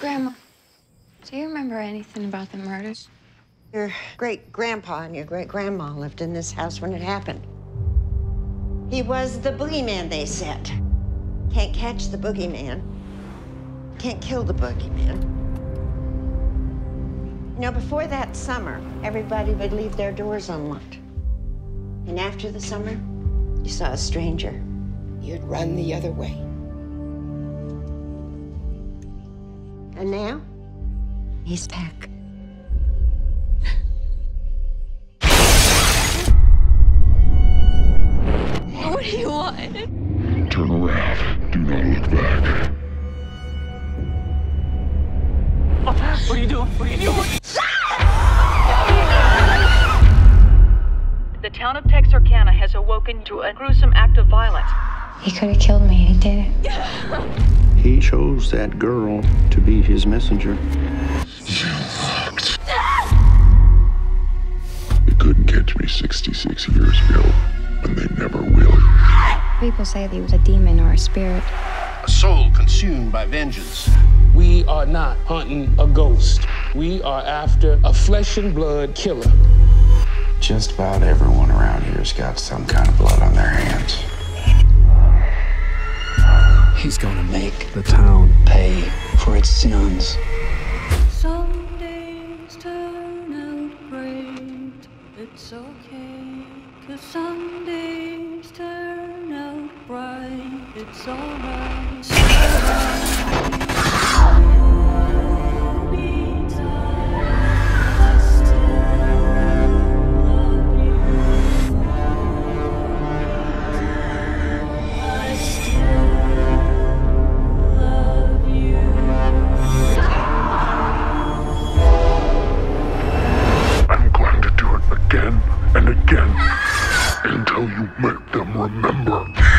Grandma, do you remember anything about the murders? Your great grandpa and your great grandma lived in this house when it happened. He was the boogeyman, they said. Can't catch the boogeyman. Can't kill the boogeyman. You know, before that summer, everybody would leave their doors unlocked. And after the summer, you saw a stranger. You'd run the other way. And now, he's back. What do you want? Turn around. Do not look back. What are you doing? What are you doing? The town of Texarkana has awoken to a gruesome act of violence. He could have killed me. He didn't. He chose that girl to be his messenger. You looked. They couldn't catch me 66 years ago, and they never will. People say that he was a demon or a spirit. A soul consumed by vengeance. We are not hunting a ghost. We are after a flesh and blood killer. Just about everyone around here's got some kind of blood on their hands. He's gonna make the town pay for its sins. Some days turn out great, it's okay. Cause some days turn out bright, it's alright. I'm again until you make them remember.